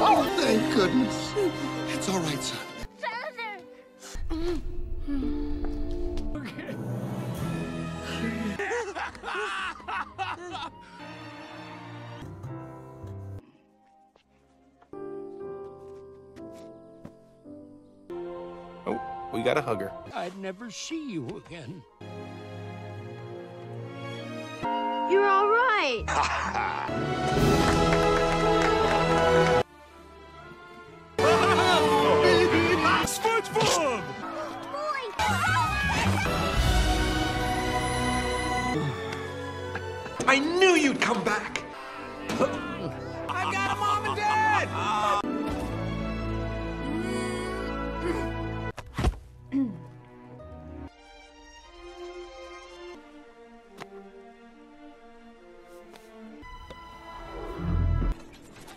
Oh, thank goodness. It's all right, son. Father! Okay. Oh, we got a hugger. I'd never see you again. You're all right. I knew you'd come back. I got a mom and dad!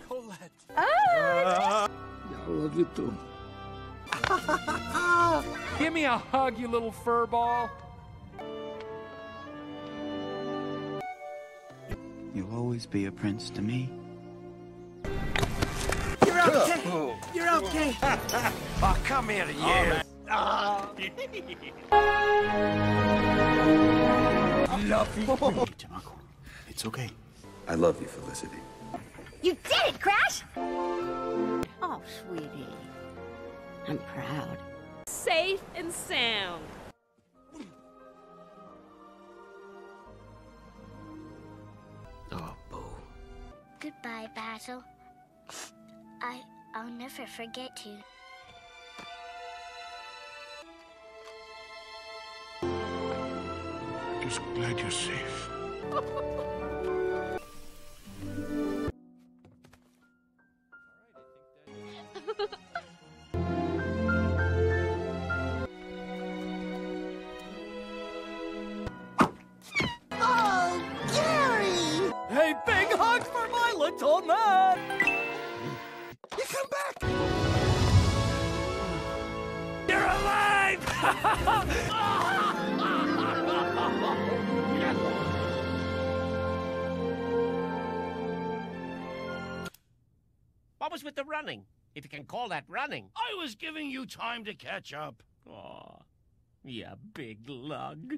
Colette. Ah! I love you too. Give me a hug, you little fur ball. You'll always be a prince to me. You're okay. You're okay. oh, come here, ah. you. Fluffy. Uncle. It's okay. I love you, Felicity. You did it, Crash! Oh, sweetie. I'm proud. Safe and sound. Oh, Boo. Goodbye, Basil. I I'll never forget you. Just glad you're safe. little man! You come back. You're alive! What was with the running? If you can call that running. I was giving you time to catch up. Aw, you big lug.